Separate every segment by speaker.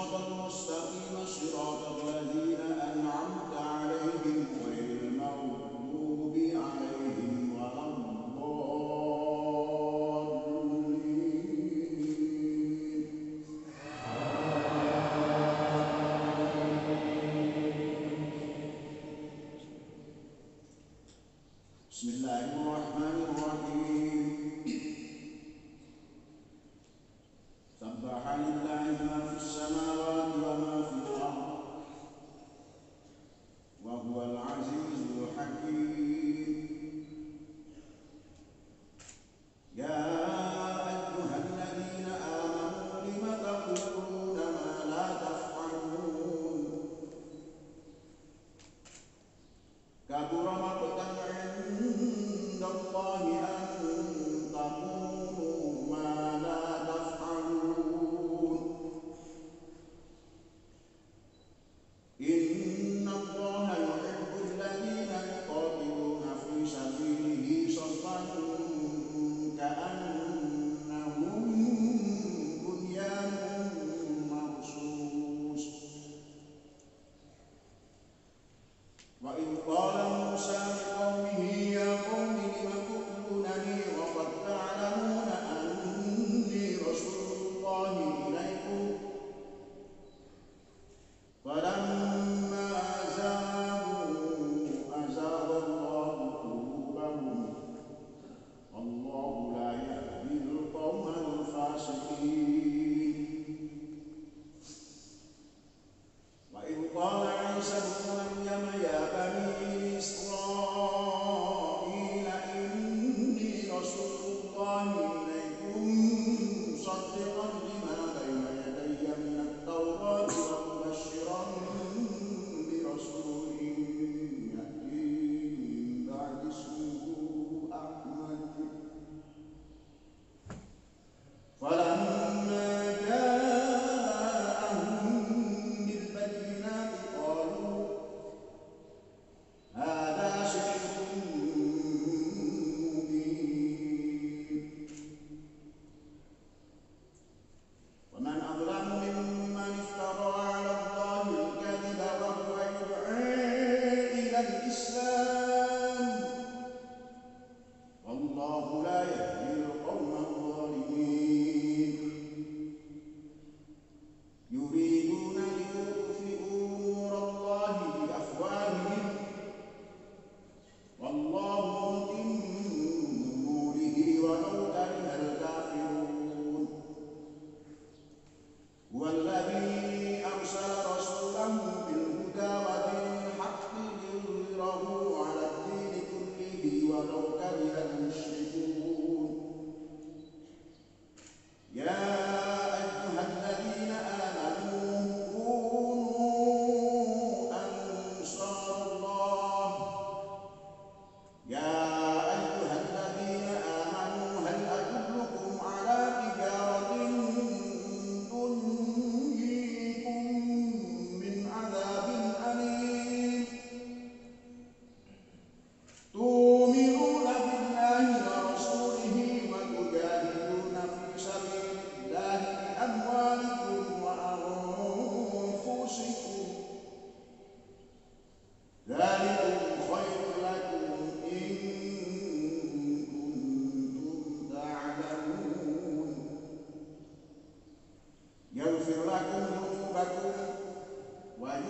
Speaker 1: صراط المستقيم صراط الذين أنعمت عليهم غير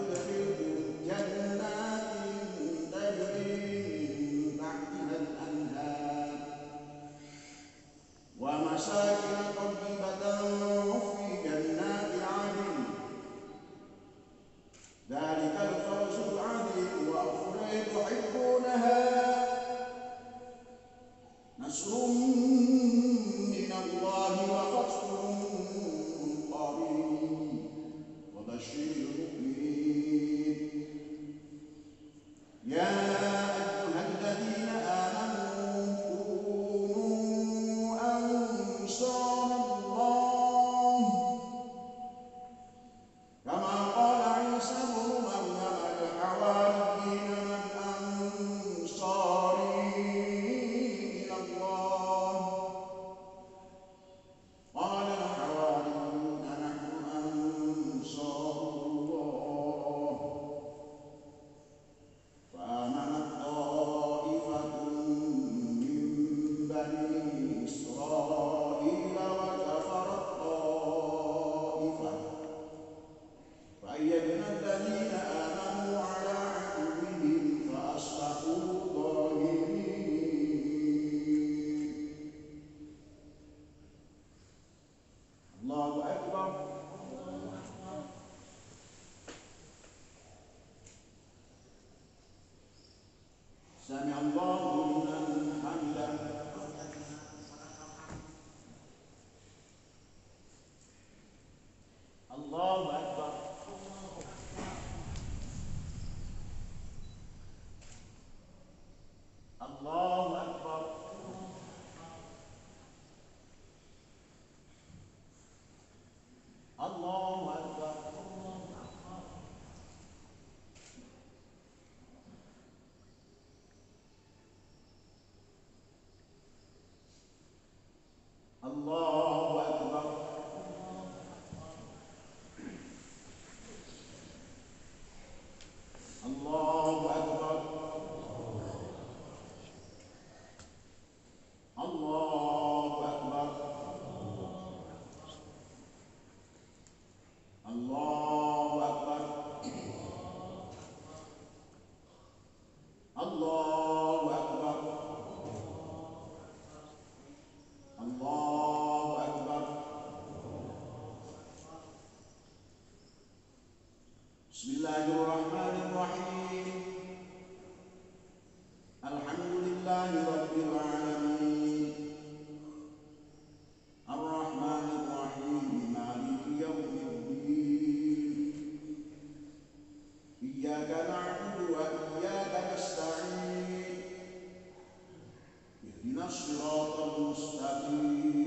Speaker 1: the future. الصراط المستقيم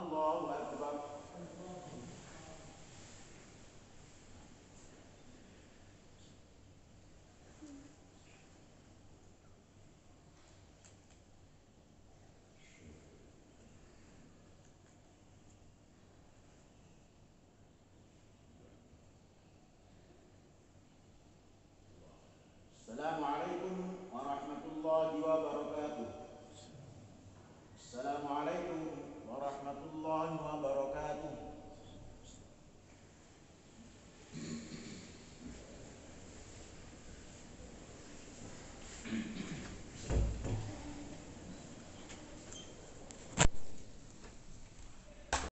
Speaker 1: Allah.